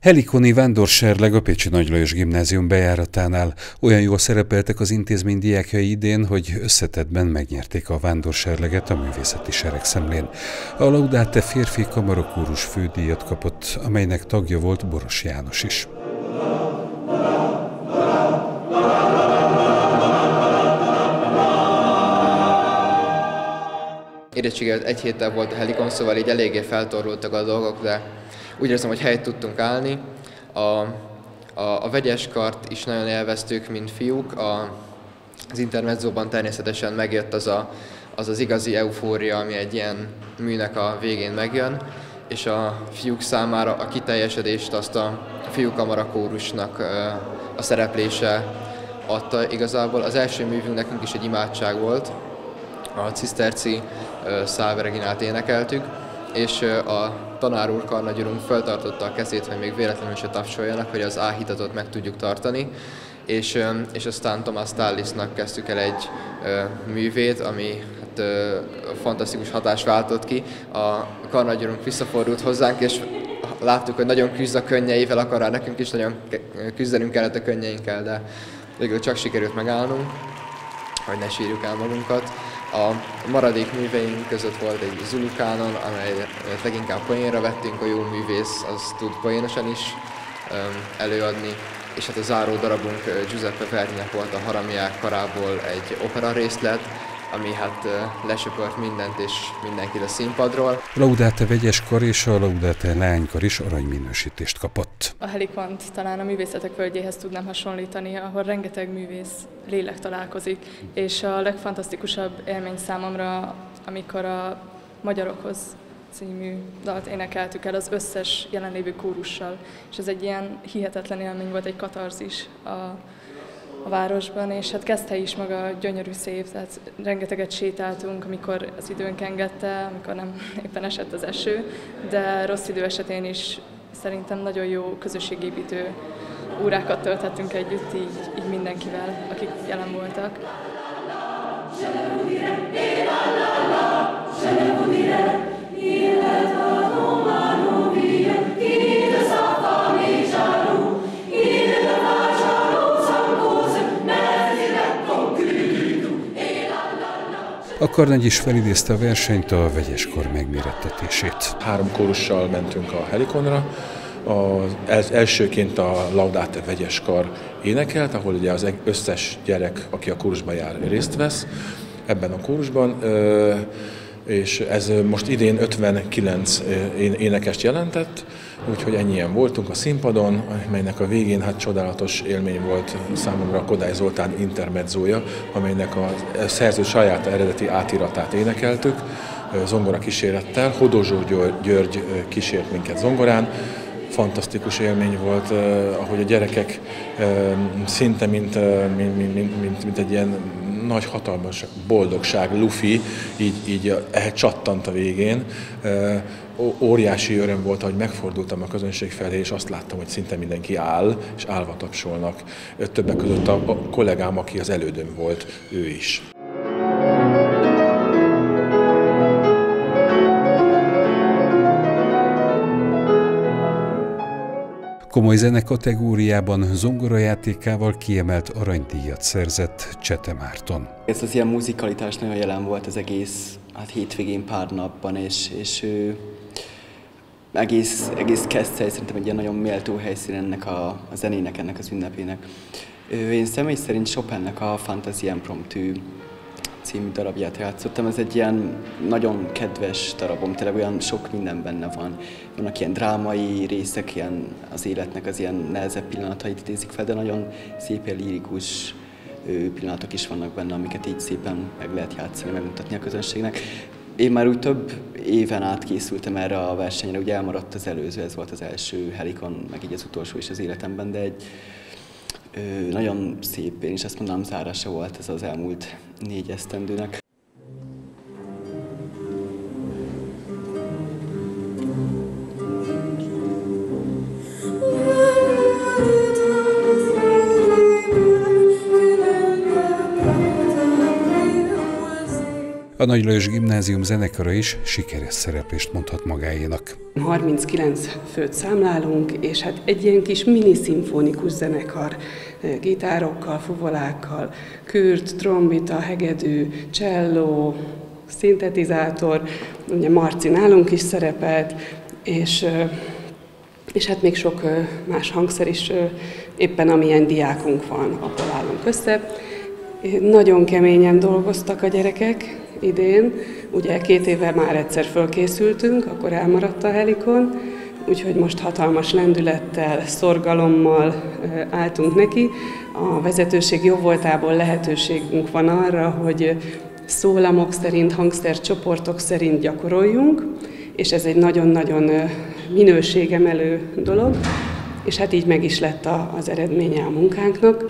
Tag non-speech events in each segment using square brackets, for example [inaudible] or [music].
Helikoni vándorserleg a Pécsi Nagy Lajos Gimnázium bejáratánál olyan jól szerepeltek az intézmény diákjai idén, hogy összetettben megnyerték a vándorserleget a művészeti seregszemlén. A Laudate férfi kamarokórus fődíjat kapott, amelynek tagja volt Boros János is. Érettségi egy héttel volt a helikon, szóval így eléggé feltorultak a dolgok, de úgy érzem, hogy helyt tudtunk állni. A, a, a vegyes kart is nagyon élveztük, mint fiúk. A, az intermedzóban természetesen megjött az, a, az az igazi eufória, ami egy ilyen műnek a végén megjön, és a fiúk számára a kiteljesedést azt a fiúkamara kórusnak a szereplése adta igazából. Az első művünk nekünk is egy imádság volt, a ciszterci szálvereginát énekeltük, és a tanár úr, karnagyurunk feltartotta a kezét, hogy még véletlenül se tapsoljanak, hogy az áhítatot meg tudjuk tartani, és, és aztán Thomas Tallisnak kezdtük el egy művét, ami hát, fantasztikus hatást váltott ki. A karnagyurunk visszafordult hozzánk, és láttuk, hogy nagyon küzd a könnyeivel, akar nekünk is nagyon küzdenünk kellett a könnyeinkkel, de végül csak sikerült megállnunk, hogy ne sírjuk el magunkat. A maradék műveink között volt egy Zulukánon, amelyet leginkább poénra vettünk, a jó művész az tud poénosan is előadni, és hát a záró darabunk Giuseppe Verninek volt a Haramiák karából egy opera részlet, ami hát lesöpört mindent és mindenkit a színpadról. Laudate vegyeskar és a Laudate leánykar is aranyminősítést kapott. A Helikont talán a művészetek völgyéhez tudnám hasonlítani, ahol rengeteg művész lélek találkozik, és a legfantasztikusabb élmény számomra, amikor a magyarokhoz című dalt énekeltük el az összes jelenlévő kórussal, és ez egy ilyen hihetetlen élmény volt, egy katarzis a a városban, és hát kezdte is maga gyönyörű szép, tehát rengeteget sétáltunk, amikor az időnk engedte, amikor nem [laughs] éppen esett az eső, de rossz idő esetén is szerintem nagyon jó közösségépítő órákat tölthettünk együtt, így, így mindenkivel, akik jelen voltak. Se A Karnagy is felidézte a versenyt, a vegyeskor megmérettetését. Három kórussal mentünk a Helikonra, az elsőként a Laudate vegyeskar énekelt, ahol ugye az összes gyerek, aki a kórusban jár, részt vesz ebben a kórusban és ez most idén 59 énekest jelentett, úgyhogy ennyien voltunk a színpadon, melynek a végén hát csodálatos élmény volt számomra Kodály Zoltán intermedzója, amelynek a szerző saját eredeti átiratát énekeltük, zongora kísérettel. Hodozsó György kísért minket zongorán, fantasztikus élmény volt, ahogy a gyerekek szinte mint, mint, mint, mint, mint egy ilyen nagy hatalmas boldogság, lufi, így, így ehhez csattant a végén. Óriási öröm volt, hogy megfordultam a közönség felé, és azt láttam, hogy szinte mindenki áll, és állva tapsolnak. Többek között a kollégám, aki az elődöm volt, ő is. Komoly zene kategóriában zongorajátékával kiemelt aranydíjat szerzett Csete Márton. Ez az ilyen muzikalitás nagyon jelen volt az egész hát hétvégén pár napban, és, és ő egész, egész Keszthely szerintem egy ilyen nagyon méltó helyszín ennek a, a zenének, ennek az ünnepének. Én személy szerint Chopinnek a Fantasy Impromptu című darabját játszottam. Ez egy ilyen nagyon kedves darabom, tényleg olyan sok minden benne van. Vannak ilyen drámai részek, ilyen az életnek az ilyen nehezebb pillanatait idézik fel, de nagyon szép, ilyen lirikus pillanatok is vannak benne, amiket így szépen meg lehet játszani, megmutatni a közönségnek. Én már úgy több éven át készültem erre a versenyre, ugye elmaradt az előző, ez volt az első Helikon, meg így az utolsó is az életemben, de egy nagyon szép, én is azt mondanám, zárása volt ez az elmúlt négy esztendőnek. A Nagy Lajos Gimnázium zenekara is sikeres szereplést mondhat magáénak. 39 főt számlálunk, és hát egy ilyen kis mini szimfonikus zenekar, gitárokkal, fuvolákkal, kürt, trombita, hegedű, cselló, szintetizátor, ugye Marci nálunk is szerepelt, és, és hát még sok más hangszer is éppen amilyen diákunk van, abból állunk össze. Nagyon keményen dolgoztak a gyerekek idén, ugye két éve már egyszer fölkészültünk, akkor elmaradt a helikon, úgyhogy most hatalmas lendülettel, szorgalommal álltunk neki. A vezetőség jó voltából lehetőségünk van arra, hogy szólamok szerint, hangszercsoportok szerint gyakoroljunk, és ez egy nagyon-nagyon minőségemelő dolog, és hát így meg is lett az eredménye a munkánknak.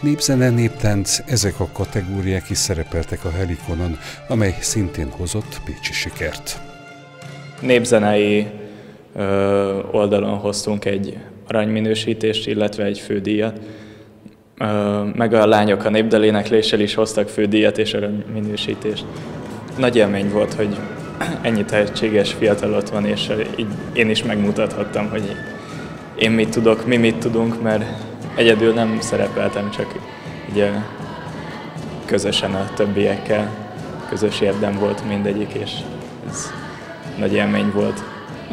Népzene, néptánc, ezek a kategóriák is szerepeltek a Helikonon, amely szintén hozott pécsi sikert. Népzenei oldalon hoztunk egy aranyminősítést, illetve egy fődíjat. Meg a lányok a népdalénekléssel is hoztak fődíjat és aranyminősítést. Nagy élmény volt, hogy [clears throat] ennyi tehetséges fiatal ott van, és így én is megmutathattam, hogy én mit tudok, mi mit tudunk, mert egyedül nem szerepeltem, csak ugye közösen a többiekkel, közös érdem volt mindegyik, és ez nagy élmény volt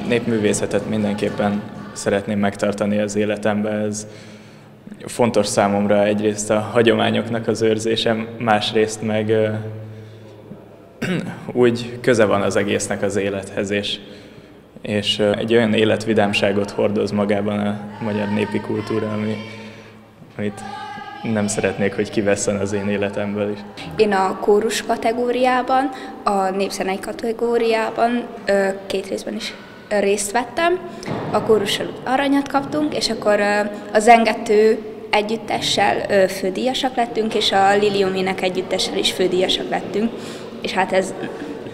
népművészetet mindenképpen szeretném megtartani az életemben. Ez fontos számomra egyrészt a hagyományoknak az őrzése, másrészt meg [clears throat] úgy köze van az egésznek az élethez, és, és egy olyan életvidámságot hordoz magában a magyar népi kultúra, ami, amit nem szeretnék, hogy kivesszen az én életemből is. Én a kórus kategóriában, a népzenei kategóriában két részben is részt vettem, a kórussal aranyat kaptunk, és akkor a zengető együttessel fődíjasak lettünk, és a Liliuminek együttessel is fődíjasak lettünk, és hát ez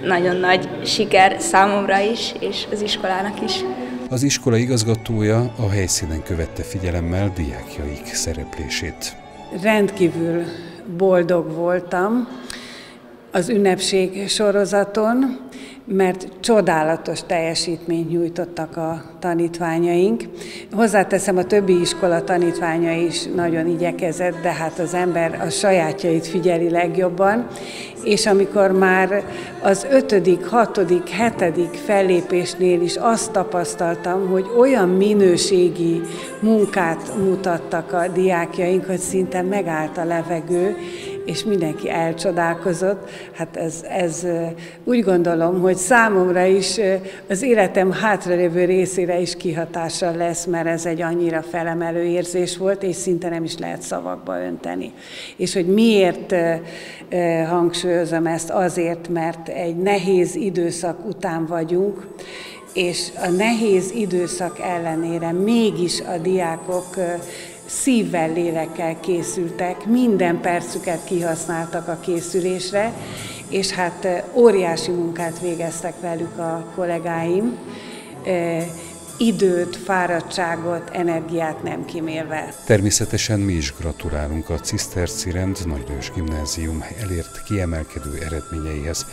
nagyon nagy siker számomra is, és az iskolának is. Az iskola igazgatója a helyszínen követte figyelemmel diákjaik szereplését. Rendkívül boldog voltam az ünnepség sorozaton, mert csodálatos teljesítményt nyújtottak a tanítványaink. Hozzáteszem, a többi iskola tanítványa is nagyon igyekezett, de hát az ember a sajátjait figyeli legjobban, és amikor már az ötödik, hatodik, hetedik fellépésnél is azt tapasztaltam, hogy olyan minőségi munkát mutattak a diákjaink, hogy szinte megállt a levegő, és mindenki elcsodálkozott. Hát ez, ez úgy gondolom, hogy számomra is az életem hátralévő részére is kihatással lesz, mert ez egy annyira felemelő érzés volt, és szinte nem is lehet szavakba önteni. És hogy miért hangsúlyozom ezt? Azért, mert egy nehéz időszak után vagyunk, és a nehéz időszak ellenére mégis a diákok szívvel, lélekkel készültek, minden percüket kihasználtak a készülésre, és hát óriási munkát végeztek velük a kollégáim, időt, fáradtságot, energiát nem kimélve. Természetesen mi is gratulálunk a Ciszterci Rend Nagylős Gimnázium elért kiemelkedő eredményeihez.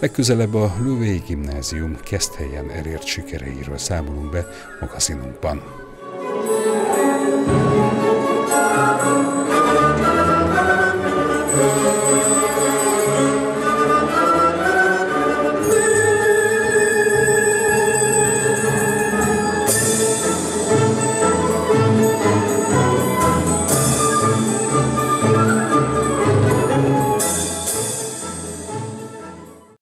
Legközelebb a Lővei Gimnázium helyen elért sikereiről számolunk be magazinunkban. Música